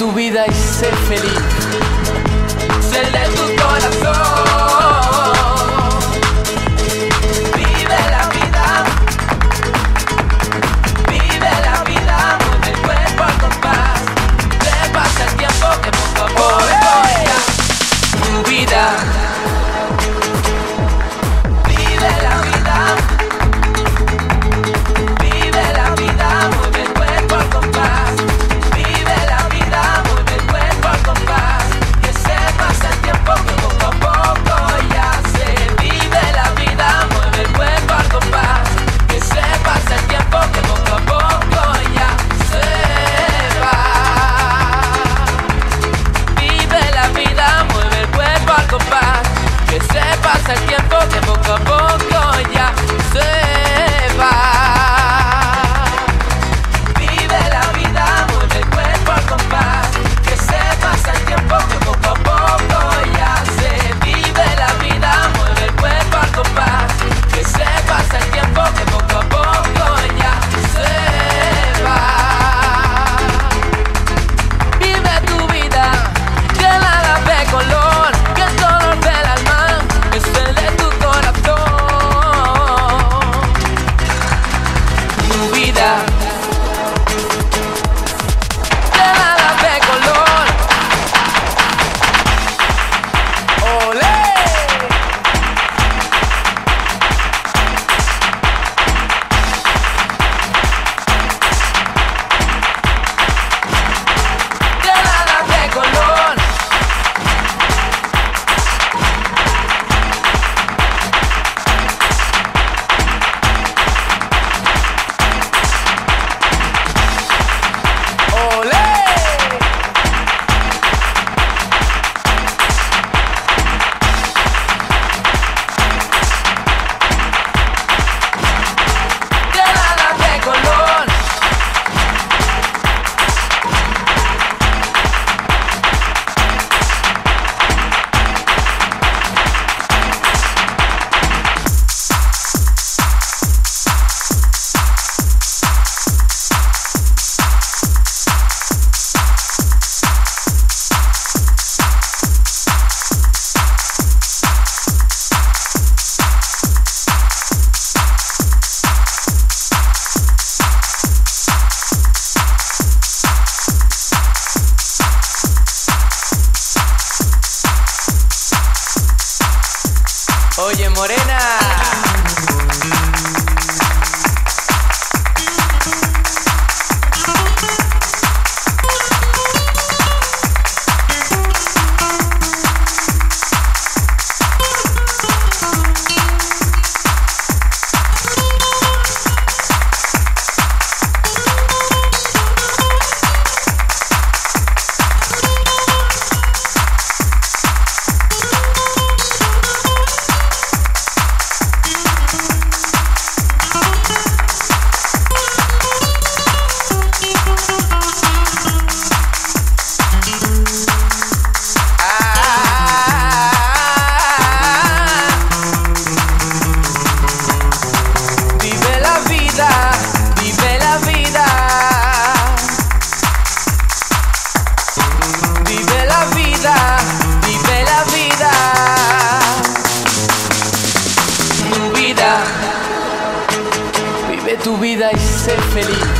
tu vida y sé feliz. Oye, morena. ser feliz.